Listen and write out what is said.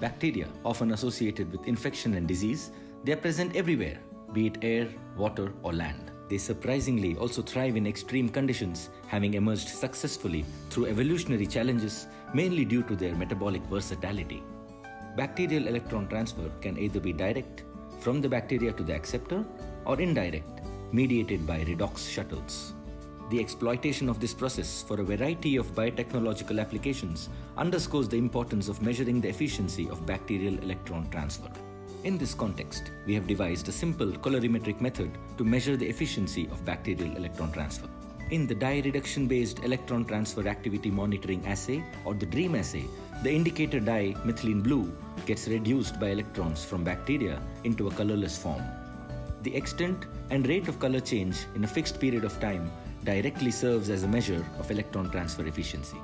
Bacteria, often associated with infection and disease, they are present everywhere, be it air, water, or land. They surprisingly also thrive in extreme conditions, having emerged successfully through evolutionary challenges, mainly due to their metabolic versatility. Bacterial electron transfer can either be direct, from the bacteria to the acceptor, or indirect, mediated by redox shuttles. The exploitation of this process for a variety of biotechnological applications underscores the importance of measuring the efficiency of bacterial electron transfer. In this context, we have devised a simple colorimetric method to measure the efficiency of bacterial electron transfer. In the dye reduction based electron transfer activity monitoring assay or the DREAM assay, the indicator dye methylene blue gets reduced by electrons from bacteria into a colorless form. The extent and rate of color change in a fixed period of time directly serves as a measure of electron transfer efficiency.